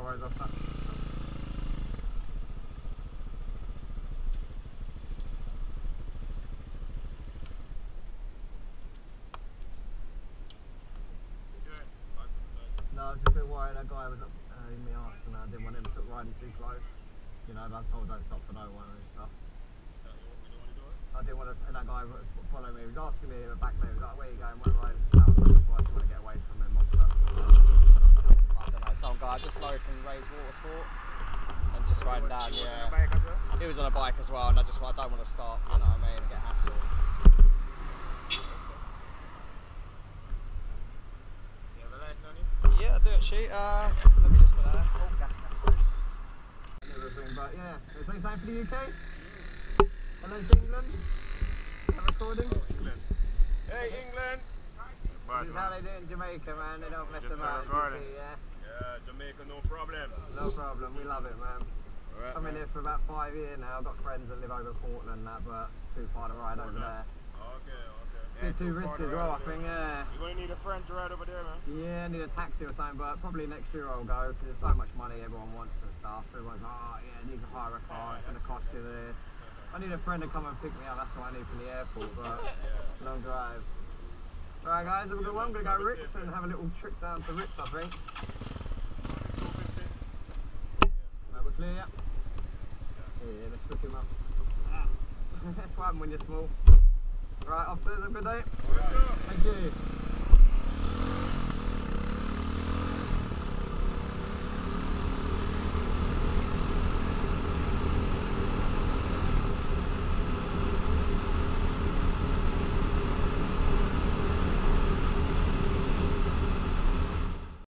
No I was start. No, I've worried that guy was up uh, in my arse and I didn't want him to riding too close. You know, don't stop for no one stuff. I didn't want to, and that guy follow me, he was asking me in the back me. he was like, where are you going, where are you some guy just low from Ray's Watersport and just riding down, yeah. He was on a bike as well, and I just I don't want to stop, you know what I mean, and get hassled. Yeah, I do actually. Uh, let me just put that. Oh, gas mask. Everything, but yeah, is there something for the UK? Hello to England. Am recording? Hey England! This is how they do it in Jamaica, man. They don't mess Just about. You recording. see, yeah. Yeah, Jamaica, no problem. No problem. We love it, man. Alright, I've been here for about five years now. I've got friends that live over Portland, that, but too far to ride over there. Okay, okay. Bit too risky as well, I think. Yeah. You're gonna need a friend to ride over there, man. Yeah, I need a taxi or something, but probably next year I'll go because there's so much money everyone wants and stuff. Everyone's like, oh yeah, need to hire a car, it's going to cost you this. I need a friend to come and pick me up, that's what I need from the airport, but long drive. Alright guys, have a good one. I'm going to go Rick's and have a little trip down to Rick's, I think. Right, we're clear, yeah? Pick up. That's what happens when you're small. Right, off to a good day. Thank you.